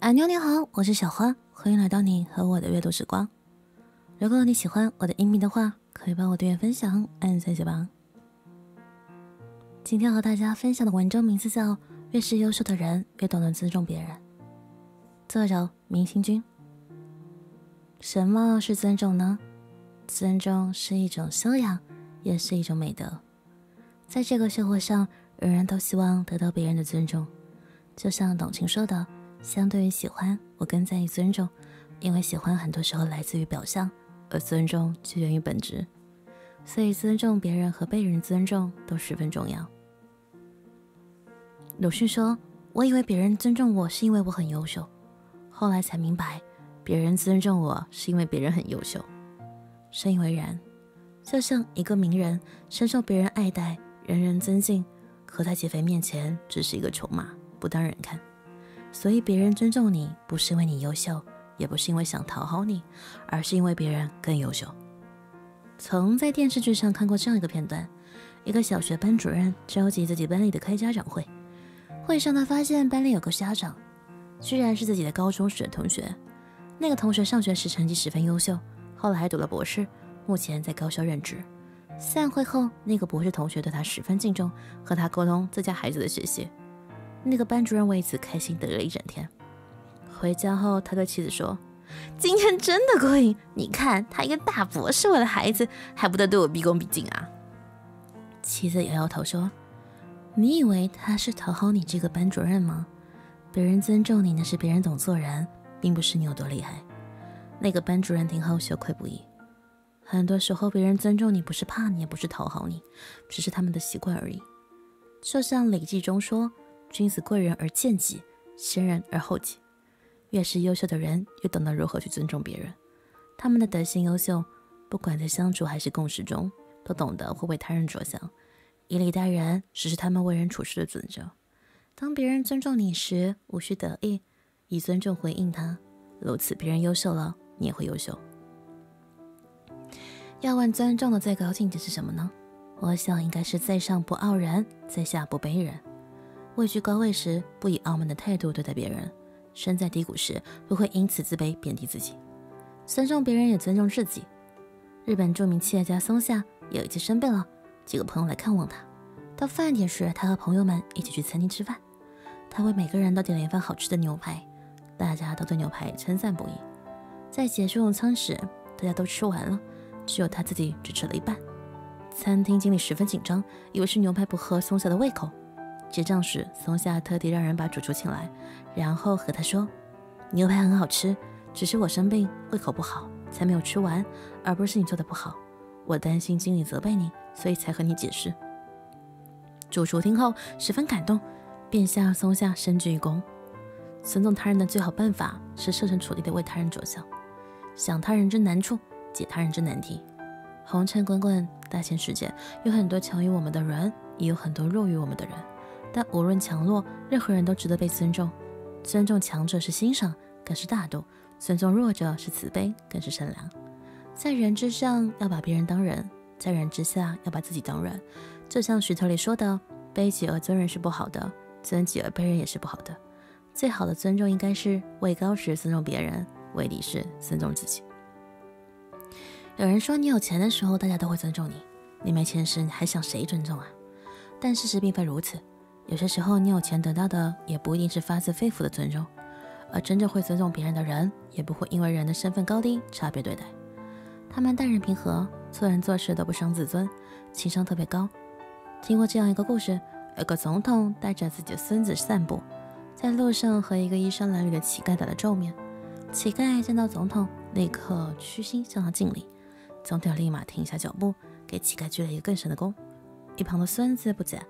阿妞你好，我是小花，欢迎来到你和我的阅读时光。如果你喜欢我的音频的话，可以帮我订阅、分享、按三下吧。今天和大家分享的文章名字叫《越是优秀的人，越懂得尊重别人》，作者明星君。什么是尊重呢？尊重是一种修养，也是一种美德。在这个社会上，人人都希望得到别人的尊重。就像董卿说的：“相对于喜欢，我更在意尊重，因为喜欢很多时候来自于表象，而尊重却源于本质。所以，尊重别人和被人尊重都十分重要。”鲁迅说：“我以为别人尊重我是因为我很优秀，后来才明白，别人尊重我是因为别人很优秀。”深以为然。就像一个名人深受别人爱戴，人人尊敬，可在劫匪面前只是一个筹码。不当人看，所以别人尊重你，不是因为你优秀，也不是因为想讨好你，而是因为别人更优秀。曾在电视剧上看过这样一个片段：一个小学班主任召集自己班里的开家长会，会上他发现班里有个家长，居然是自己的高中时的同学。那个同学上学时成绩十分优秀，后来还读了博士，目前在高校任职。散会后，那个博士同学对他十分敬重，和他沟通自家孩子的学习。那个班主任为此开心得了一整天。回家后，他对妻子说：“今天真的过瘾！你看，他一个大博士我的孩子，还不得对我毕恭毕敬啊？”妻子摇摇头说：“你以为他是讨好你这个班主任吗？别人尊重你，那是别人懂做人，并不是你有多厉害。”那个班主任听后羞愧不已。很多时候，别人尊重你，不是怕你，也不是讨好你，只是他们的习惯而已。就像《礼记》中说。君子贵人而贱己，先人而后己。越是优秀的人，越懂得如何去尊重别人。他们的德行优秀，不管在相处还是共事中，都懂得会为他人着想，以礼待人，实是他们为人处事的准则。当别人尊重你时，无需得意，以尊重回应他。如此，别人优秀了，你也会优秀。要问尊重的最高境界是什么呢？我想应该是在上不傲人，在下不卑人。位居高位时，不以傲慢的态度对待别人；身在低谷时，不会因此自卑贬低自己。尊重别人，也尊重自己。日本著名企业家松下有一次生病了，几个朋友来看望他。到饭点时，他和朋友们一起去餐厅吃饭，他为每个人都点了一份好吃的牛排，大家都对牛排称赞不已。在结束用餐时，大家都吃完了，只有他自己只吃了一半。餐厅经理十分紧张，以为是牛排不合松下的胃口。结账时，松下特地让人把主厨请来，然后和他说：“牛排很好吃，只是我生病，胃口不好，才没有吃完，而不是你做的不好。我担心经理责备你，所以才和你解释。”主厨听后十分感动，便向松下深鞠一躬。尊重他人的最好办法是设身处地的为他人着想，想他人之难处，解他人之难题。红尘滚滚，大千世界，有很多强于我们的人，也有很多弱于我们的人。但无论强弱，任何人都值得被尊重。尊重强者是欣赏，更是大度；尊重弱者是慈悲，更是善良。在人之上，要把别人当人；在人之下，要把自己当人。就像徐特里说的：“卑己而尊人是不好的，尊己而卑人也是不好的。最好的尊重应该是位高时尊重别人，位低时尊重自己。”有人说，你有钱的时候，大家都会尊重你；你没钱时，你还想谁尊重啊？但事实并非如此。有些时候，你有钱得到的也不一定是发自肺腑的尊重，而真正会尊重别人的人，也不会因为人的身份高低差别对待。他们待人平和，做人做事都不伤自尊，情商特别高。听过这样一个故事：有个总统带着自己的孙子散步，在路上和一个衣衫褴褛的乞丐打了照面。乞丐见到总统，立刻屈膝向他敬礼，总统立马停下脚步，给乞丐鞠了一个更深的躬。一旁的孙子不解。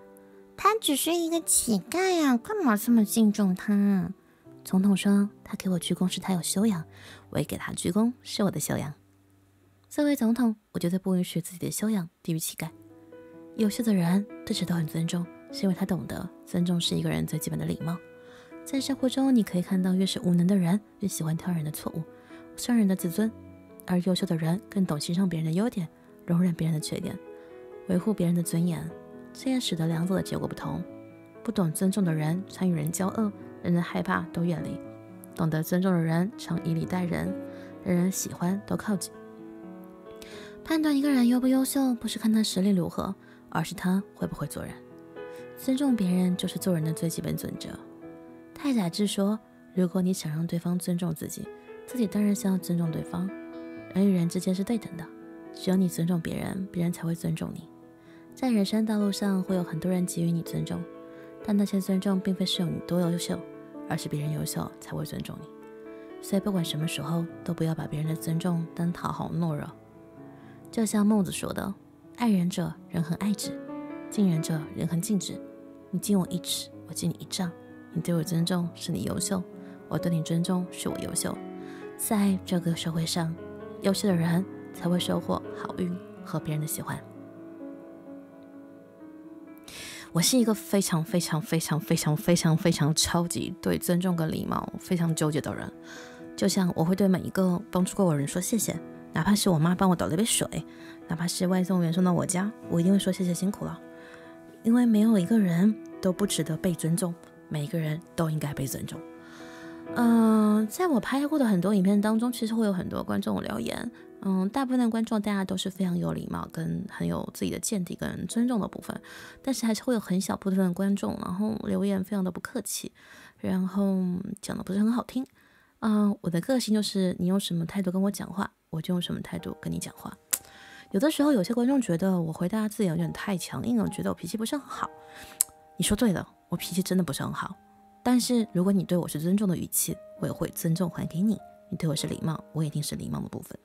他只是一个乞丐呀，干嘛这么敬重他？总统说：“他给我鞠躬是他有修养，我也给他鞠躬是我的修养。作为总统，我绝对不允许自己的修养低于乞丐。优秀的人对谁都很尊重，是因为他懂得尊重是一个人最基本的礼貌。在生活中，你可以看到，越是无能的人，越喜欢挑人的错误，伤人的自尊；而优秀的人更懂欣赏别人的优点，容忍别人的缺点，维护别人的尊严。”这也使得两者的结果不同。不懂尊重的人，常与人交恶，人人害怕，都远离；懂得尊重的人常以礼待人，人人喜欢都靠近。判断一个人优不优秀，不是看他实力如何，而是他会不会做人。尊重别人就是做人的最基本准则。太宰治说：“如果你想让对方尊重自己，自己当然先要尊重对方。人与人之间是对等的，只有你尊重别人，别人才会尊重你。在人生道路上，会有很多人给予你尊重，但那些尊重并非是有你多优秀，而是别人优秀才会尊重你。所以，不管什么时候，都不要把别人的尊重当讨好懦弱。就像孟子说的：“爱人者，人恒爱之；敬人者，人恒敬之。你敬我一尺，我敬你一丈。你对我尊重，是你优秀；我对你尊重，是我优秀。在这个社会上，优秀的人才会收获好运和别人的喜欢。”我是一个非常非常非常非常非常非常超级对尊重跟礼貌非常纠结的人。就像我会对每一个帮助过我的人说谢谢。哪怕是我妈帮我倒了一杯水，哪怕是外送员送到我家，我一定会说谢谢辛苦了。因为没有一个人都不值得被尊重，每一个人都应该被尊重。嗯，在我拍过的很多影片当中，其实会有很多观众留言。嗯，大部分的观众大家都是非常有礼貌，跟很有自己的见地跟尊重的部分，但是还是会有很小部分的观众，然后留言非常的不客气，然后讲的不是很好听。嗯，我的个性就是你用什么态度跟我讲话。我就用什么态度跟你讲话？有的时候，有些观众觉得我回答字有点太强硬了，觉得我脾气不是很好。你说对了，我脾气真的不是很好。但是如果你对我是尊重的语气，我也会尊重还给你；你对我是礼貌，我一定是礼貌的部分。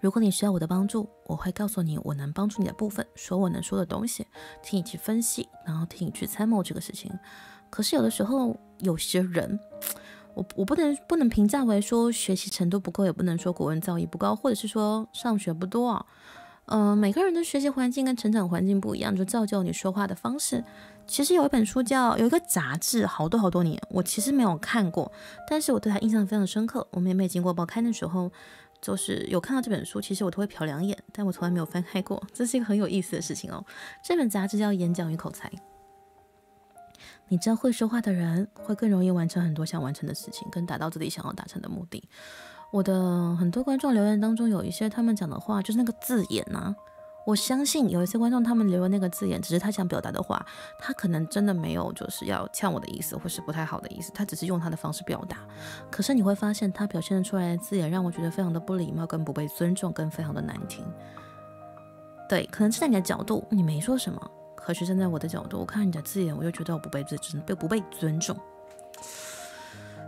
如果你需要我的帮助，我会告诉你我能帮助你的部分，说我能说的东西，替你去分析，然后替你去参谋这个事情。可是有的时候，有些人。我我不能不能评价为说学习程度不够，也不能说国文造诣不高，或者是说上学不多啊。嗯，每个人的学习环境跟成长环境不一样，就造就你说话的方式。其实有一本书叫有一个杂志，好多好多年，我其实没有看过，但是我对它印象非常深刻。我们也没有经过报刊的时候，就是有看到这本书，其实我都会瞟两眼，但我从来没有翻开过。这是一个很有意思的事情哦。这本杂志叫《演讲与口才》。你知道会说话的人会更容易完成很多想完成的事情，跟达到自己想要达成的目的。我的很多观众留言当中有一些他们讲的话就是那个字眼呐，我相信有一些观众他们留的那个字眼只是他想表达的话，他可能真的没有就是要呛我的意思或是不太好的意思，他只是用他的方式表达。可是你会发现他表现出来的字眼让我觉得非常的不礼貌，跟不被尊重，跟非常的难听。对，可能站在你的角度你没说什么。可是站在我的角度，我看你的字眼，我就觉得我不被尊被不被尊重。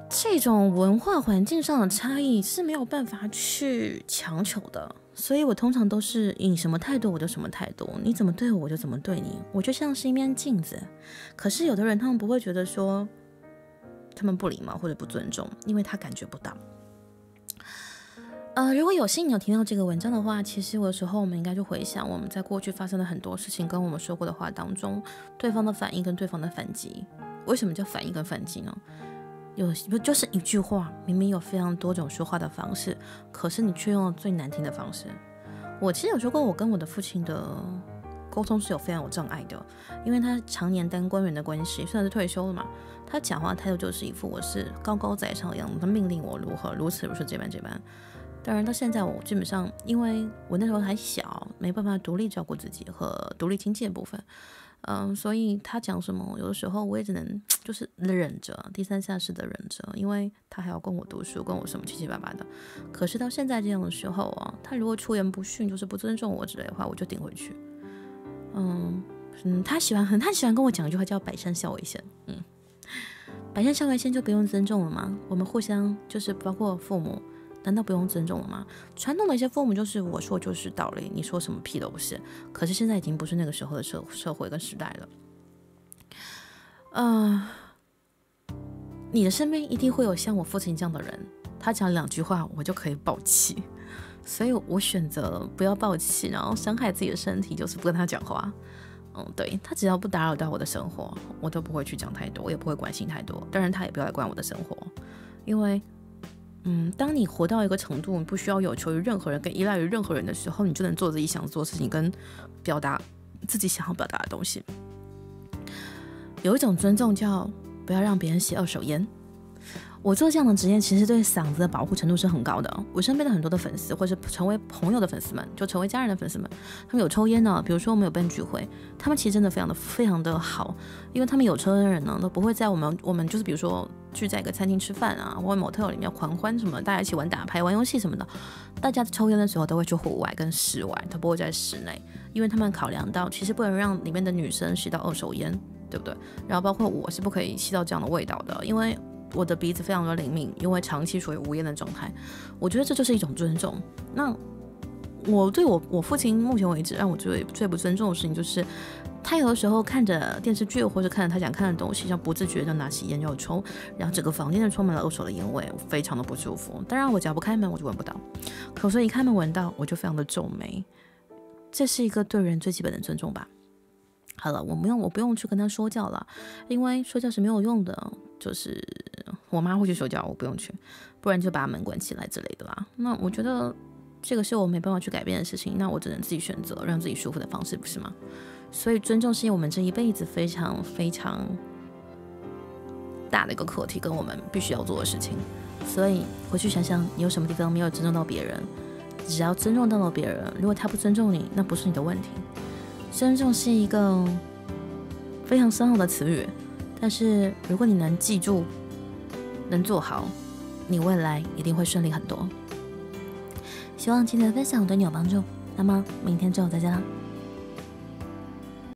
这种文化环境上的差异是没有办法去强求的，所以我通常都是以什么态度我就什么态度，你怎么对我我就怎么对你，我就像是一面镜子。可是有的人他们不会觉得说他们不礼貌或者不尊重，因为他感觉不到。呃，如果有幸你有听到这个文章的话，其实有时候我们应该就回想我们在过去发生的很多事情，跟我们说过的话当中，对方的反应跟对方的反击。为什么叫反应跟反击呢？有不就是一句话，明明有非常多种说话的方式，可是你却用了最难听的方式。我其实有说过，我跟我的父亲的沟通是有非常有障碍的，因为他常年当官员的关系，算是退休了嘛，他讲话态度就是一副我是高高在上的样子，他命令我如何如此如此这般这般。当然，到现在我基本上，因为我那时候还小，没办法独立照顾自己和独立经济的部分，嗯，所以他讲什么，有的时候我也只能就是忍着，低三下四的忍着，因为他还要供我读书，供我什么七七八八的。可是到现在这样的时候啊，他如果出言不逊，就是不尊重我之类的话，我就顶回去。嗯嗯，他喜欢很，他喜欢跟我讲一句话叫“百善孝为先”，嗯，百善孝为先就不用尊重了吗？我们互相就是包括父母。难道不用尊重了吗？传统的一些父母就是我说就是道理，你说什么屁都不是。可是现在已经不是那个时候的社社会跟时代了。嗯，你的身边一定会有像我父亲这样的人，他讲两句话我就可以爆气，所以我选择不要爆气，然后伤害自己的身体，就是不跟他讲话。嗯，对他只要不打扰到我的生活，我都不会去讲太多，我也不会关心太多。当然他也不要来管我的生活，因为。嗯，当你活到一个程度，你不需要有求于任何人，跟依赖于任何人的时候，你就能做自己想做的事情，跟表达自己想要表达的东西。有一种尊重叫不要让别人吸二手烟，我做这样的职业，其实对嗓子的保护程度是很高的。我身边的很多的粉丝，或是成为朋友的粉丝们，就成为家人的粉丝们，他们有抽烟的，比如说我们有办聚会，他们其实真的非常的非常的好，因为他们有抽烟的人呢，都不会在我们我们就是比如说聚在一个餐厅吃饭啊，或者 motel 里面狂欢什么，大家一起玩打牌、玩游戏什么的，大家抽烟的时候都会去户外跟室外，他不会在室内，因为他们考量到其实不能让里面的女生吸到二手烟，对不对？然后包括我是不可以吸到这样的味道的，因为。我的鼻子非常的灵敏，因为长期处于无烟的状态，我觉得这就是一种尊重。那我对我我父亲目前为止让我最最不尊重的事情，就是他有的时候看着电视剧或者看着他想看的东西，像不自觉的拿起烟就抽，然后整个房间就充满了二手的烟味，非常的不舒服。当然我只要不开门，我就闻不到；可是，一开门闻到，我就非常的皱眉。这是一个对人最基本的尊重吧。好了，我不用我不用去跟他说教了，因为说教是没有用的。就是我妈会去手脚，我不用去，不然就把门关起来之类的啦。那我觉得这个是我没办法去改变的事情，那我只能自己选择让自己舒服的方式，不是吗？所以尊重是我们这一辈子非常非常大的一个课题，跟我们必须要做的事情。所以回去想想，你有什么地方没有尊重到别人？只要尊重到了别人，如果他不尊重你，那不是你的问题。尊重是一个非常深奥的词语。但是，如果你能记住，能做好，你未来一定会顺利很多。希望今天的分享对你有帮助。那么，明天中午再见啦。